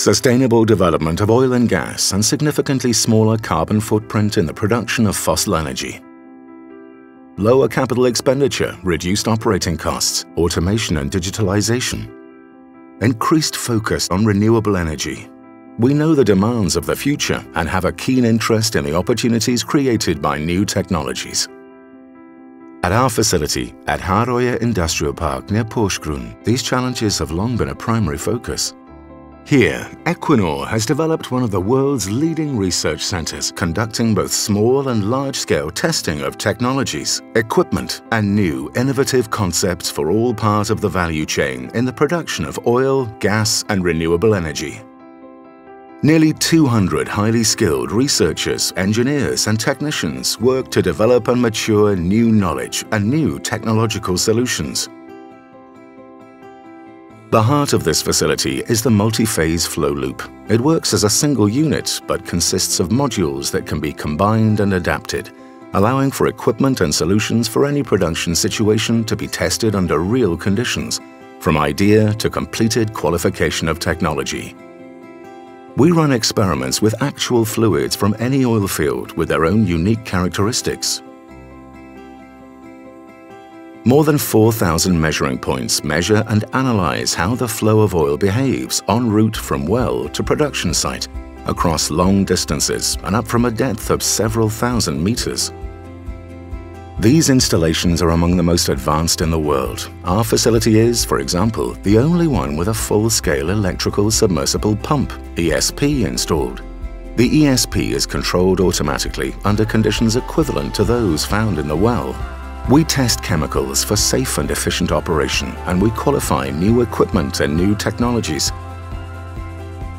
sustainable development of oil and gas and significantly smaller carbon footprint in the production of fossil energy. Lower capital expenditure, reduced operating costs, automation and digitalization. Increased focus on renewable energy. We know the demands of the future and have a keen interest in the opportunities created by new technologies. At our facility at Herøya Industrial Park near Porsgrunn, these challenges have long been a primary focus. Here, Equinor has developed one of the world's leading research centers, conducting both small and large-scale testing of technologies, equipment, and new, innovative concepts for all parts of the value chain in the production of oil, gas, and renewable energy. Nearly 200 highly skilled researchers, engineers and technicians work to develop and mature new knowledge and new technological solutions. The heart of this facility is the multi-phase flow loop. It works as a single unit but consists of modules that can be combined and adapted, allowing for equipment and solutions for any production situation to be tested under real conditions, from idea to completed qualification of technology. We run experiments with actual fluids from any oil field with their own unique characteristics. More than 4,000 measuring points measure and analyze how the flow of oil behaves en route from well to production site across long distances and up from a depth of several thousand meters. These installations are among the most advanced in the world. Our facility is, for example, the only one with a full-scale electrical submersible pump, ESP, installed. The ESP is controlled automatically under conditions equivalent to those found in the well. We test chemicals for safe and efficient operation and we qualify new equipment and new technologies.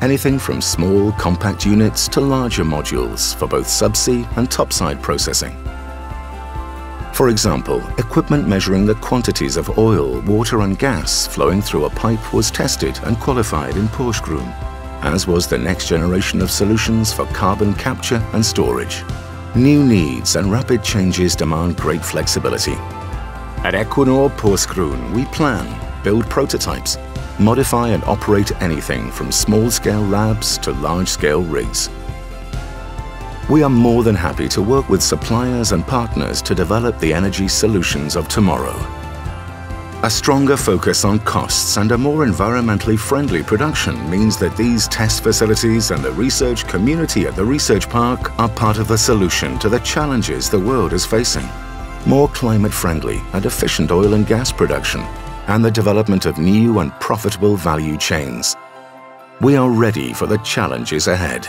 Anything from small compact units to larger modules for both subsea and topside processing. For example, equipment measuring the quantities of oil, water and gas flowing through a pipe was tested and qualified in Porsgrunn, as was the next generation of solutions for carbon capture and storage. New needs and rapid changes demand great flexibility. At Equinor Porsgrunn, we plan, build prototypes, modify and operate anything from small-scale labs to large-scale rigs. We are more than happy to work with suppliers and partners to develop the energy solutions of tomorrow. A stronger focus on costs and a more environmentally friendly production means that these test facilities and the research community at the research park are part of the solution to the challenges the world is facing. More climate-friendly and efficient oil and gas production and the development of new and profitable value chains. We are ready for the challenges ahead.